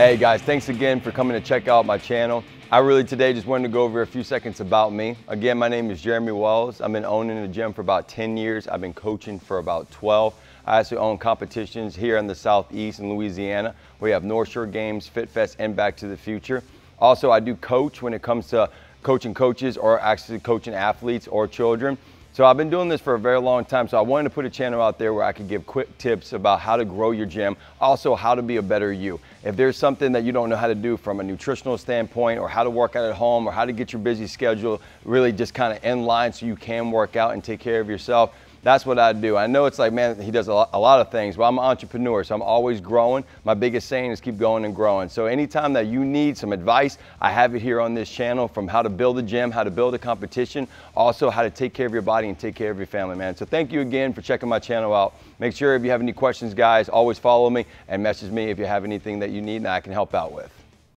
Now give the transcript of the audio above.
Hey guys, thanks again for coming to check out my channel. I really today just wanted to go over a few seconds about me. Again, my name is Jeremy Wells. I've been owning a gym for about 10 years. I've been coaching for about 12. I also own competitions here in the Southeast in Louisiana. We have North Shore Games, Fit Fest, and Back to the Future. Also, I do coach when it comes to coaching coaches or actually coaching athletes or children. So I've been doing this for a very long time. So I wanted to put a channel out there where I could give quick tips about how to grow your gym, also how to be a better you. If there's something that you don't know how to do from a nutritional standpoint or how to work out at home or how to get your busy schedule really just kind of in line so you can work out and take care of yourself, that's what I do. I know it's like, man, he does a lot, a lot, of things. Well, I'm an entrepreneur, so I'm always growing. My biggest saying is keep going and growing. So anytime that you need some advice, I have it here on this channel from how to build a gym, how to build a competition, also how to take care of your body and take care of your family, man. So thank you again for checking my channel out. Make sure if you have any questions, guys, always follow me and message me if you have anything that you need and I can help out with.